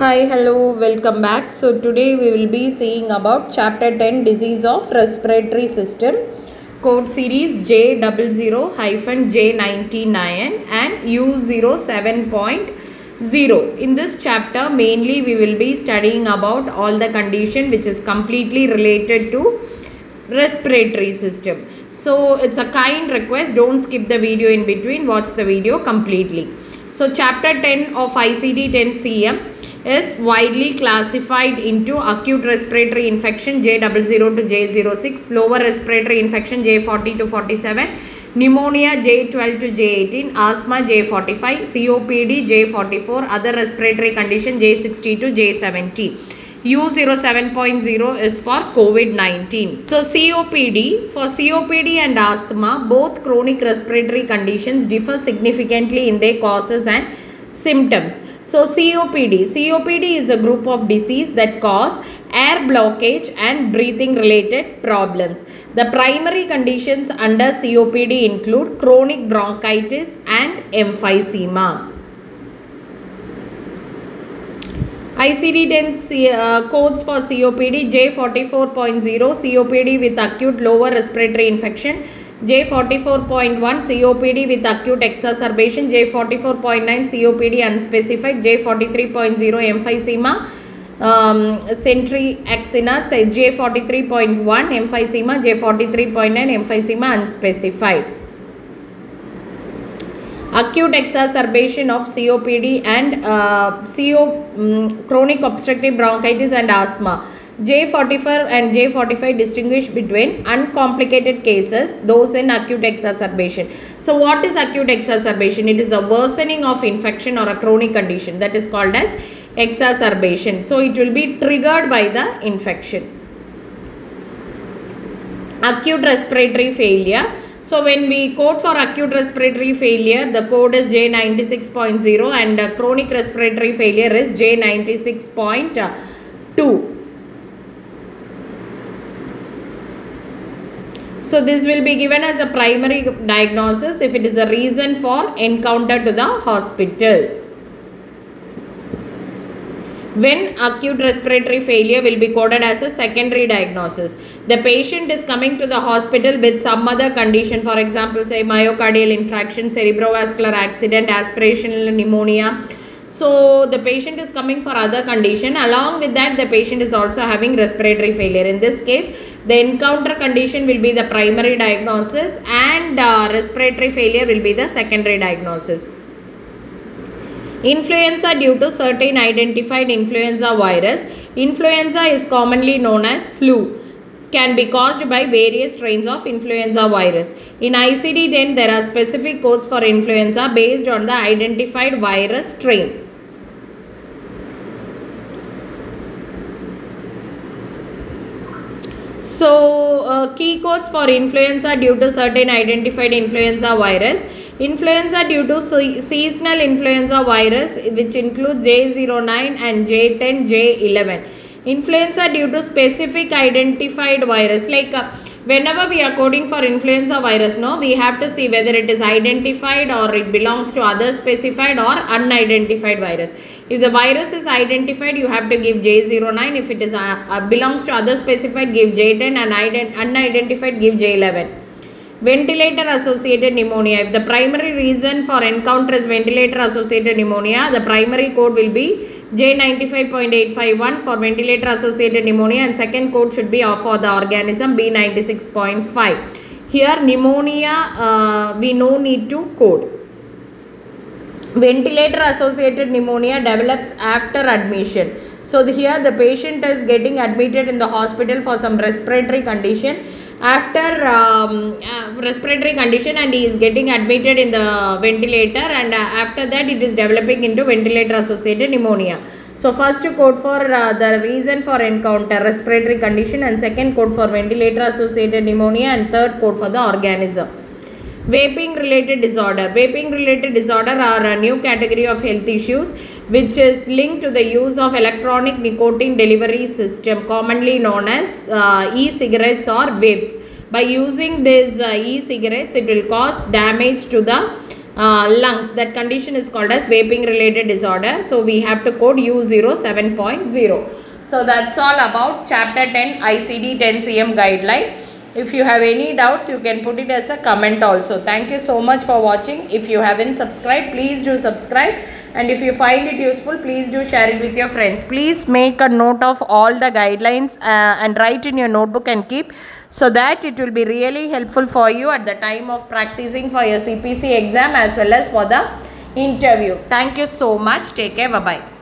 Hi, hello, welcome back. So today we will be seeing about chapter 10 disease of respiratory system code series J00 hyphen J99 and U07.0. In this chapter mainly we will be studying about all the condition which is completely related to respiratory system. So it's a kind request don't skip the video in between watch the video completely. So chapter 10 of ICD 10 CM is widely classified into acute respiratory infection J00 to J06, lower respiratory infection J40 to 47, pneumonia J12 to J18, asthma J45, COPD J44, other respiratory condition J60 to J70. U07.0 is for COVID-19. So COPD, for COPD and asthma, both chronic respiratory conditions differ significantly in their causes and symptoms. So COPD, COPD is a group of disease that cause air blockage and breathing related problems. The primary conditions under COPD include chronic bronchitis and emphysema. ICD-10 uh, codes for COPD J44.0 COPD with acute lower respiratory infection J44.1 COPD with acute exacerbation J44.9 COPD unspecified J43.0 emphysema um, axina J43.1 emphysema J43.9 emphysema unspecified acute exacerbation of COPD and uh, CO um, chronic obstructive bronchitis and asthma. J44 and J45 distinguish between uncomplicated cases, those in acute exacerbation. So what is acute exacerbation? It is a worsening of infection or a chronic condition that is called as exacerbation. So it will be triggered by the infection. Acute respiratory failure so when we code for acute respiratory failure, the code is J96.0 and chronic respiratory failure is J96.2. So this will be given as a primary diagnosis if it is a reason for encounter to the hospital. When acute respiratory failure will be coded as a secondary diagnosis. The patient is coming to the hospital with some other condition, for example, say myocardial infarction, cerebrovascular accident, aspirational pneumonia. So the patient is coming for other condition. Along with that, the patient is also having respiratory failure. In this case, the encounter condition will be the primary diagnosis and uh, respiratory failure will be the secondary diagnosis. Influenza due to certain identified influenza virus. Influenza is commonly known as flu. Can be caused by various strains of influenza virus. In ICD-10, there are specific codes for influenza based on the identified virus strain. So, uh, key codes for influenza due to certain identified influenza virus. Influenza due to se seasonal influenza virus which include J09 and J10, J11. Influenza due to specific identified virus. Like uh, whenever we are coding for influenza virus no we have to see whether it is identified or it belongs to other specified or unidentified virus. If the virus is identified you have to give j09 if it is uh, uh, belongs to other specified give j10 and unidentified give j11 ventilator associated pneumonia. If the primary reason for encounter is ventilator associated pneumonia the primary code will be j95.851 for ventilator associated pneumonia and second code should be for the organism b96.5 here pneumonia uh, we no need to code. Ventilator associated pneumonia develops after admission. So the, here the patient is getting admitted in the hospital for some respiratory condition after um, uh, respiratory condition and he is getting admitted in the ventilator and uh, after that it is developing into ventilator associated pneumonia. So first code for uh, the reason for encounter respiratory condition and second code for ventilator associated pneumonia and third code for the organism vaping related disorder vaping related disorder are a new category of health issues which is linked to the use of electronic nicotine delivery system commonly known as uh, e-cigarettes or vapes by using these uh, e-cigarettes it will cause damage to the uh, lungs. That condition is called as vaping related disorder. So we have to code U07.0. So that's all about chapter 10 ICD 10 CM guideline. If you have any doubts, you can put it as a comment also. Thank you so much for watching. If you haven't subscribed, please do subscribe. And if you find it useful, please do share it with your friends. Please make a note of all the guidelines uh, and write in your notebook and keep so that it will be really helpful for you at the time of practicing for your CPC exam as well as for the interview. Thank you so much. Take care. Bye-bye.